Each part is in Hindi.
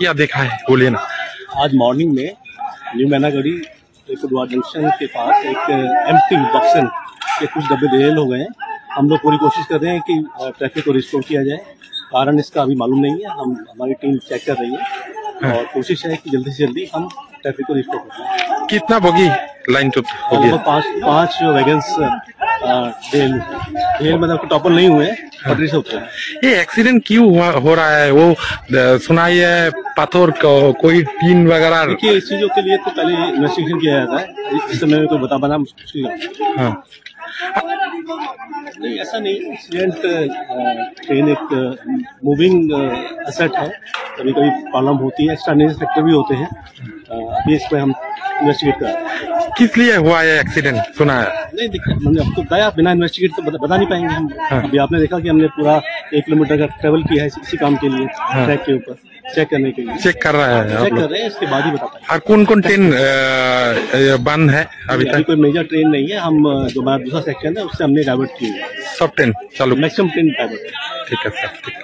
क्या देखा है? बोलिए ना। आज मॉर्निंग में न्यू मैनागढ़ी कोटवा जंक्शन के पास एक एम्प्टी बक्सन के कुछ डब्बे रेल हो गए हैं। हम लोग पूरी कोशिश कर रहे हैं कि ट्रैफ़िक को रिस्टोर किया जाए। कारण इसका अभी मालूम नहीं है। हम हमारी टीम चेक कर रही है और कोशिश है कि जल्दी से जल्दी हम ट्रैफ़िक को रिस्टोर करें कितना बोगी लाइन टू हो लगभग गया पाँच पाँच वैगन्स रेल मतलब टॉपर नहीं हुए पटरी से उतरे। ये एक्सीडेंट क्यों हुआ हो रहा है? वो सुनाई है पत्थर को कोई टीन वगैरह? देखिए इस चीज़ों के लिए तो पहले इन्वेस्टिगेशन किया जाता है। इस समय में कोई बता पाना मुश्किल है। हाँ। नहीं ऐसा नहीं। एक्सीडेंट ट्रेन एक मूविंग असेट है। कभी कभी प्रॉब्लम होती है। एक्सटर्नल फैक्टर भी होते हैं। अभी इस पर हम इन्वेस्टिगेट कर। किस लिए हुआ है एक्सीडेंट सुना है। नहीं देखा मैंने आपको बताया बिना इन्वेस्टिगेट तो बता, बता नहीं पाएँगे हम। हाँ। अभी आपने देखा कि हमने पूरा एक किलोमीटर का ट्रेवल किया है इसी काम के लिए हाँ। ट्रैक के ऊपर चेक करने के लिए। चेक कर रहा है चेक कर रहे हैं इसके बाद ही बता पाएँगे। और कौन कौन ट्रेन बंद है अभी तक? कोई मेजर ट्रेन नहीं है हम जो हमारा दूसरा सेक्शन है उससे हमने डाइवर्ट किया सब ट्रेन चालू। मैक्सिमम ट्रेन डाइवर्ट ठीक है सर ठीक है।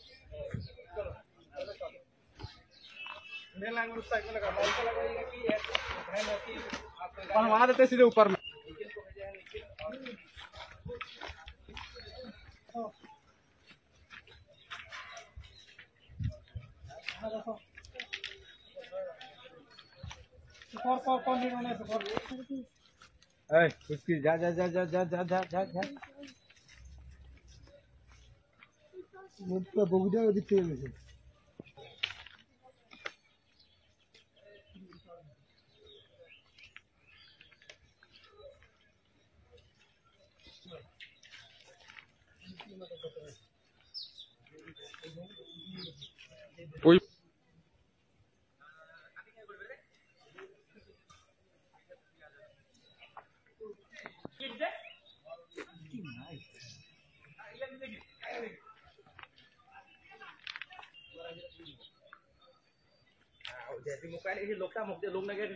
वहाँ देते सीधे ऊपर में। ए, उसकी जा जा जा जा जा जा जा जा जा। मुझको बहुजा दिखते हैं मुझे। ওই जैसे मुकान ये लोग का मुझे लोग ना कहते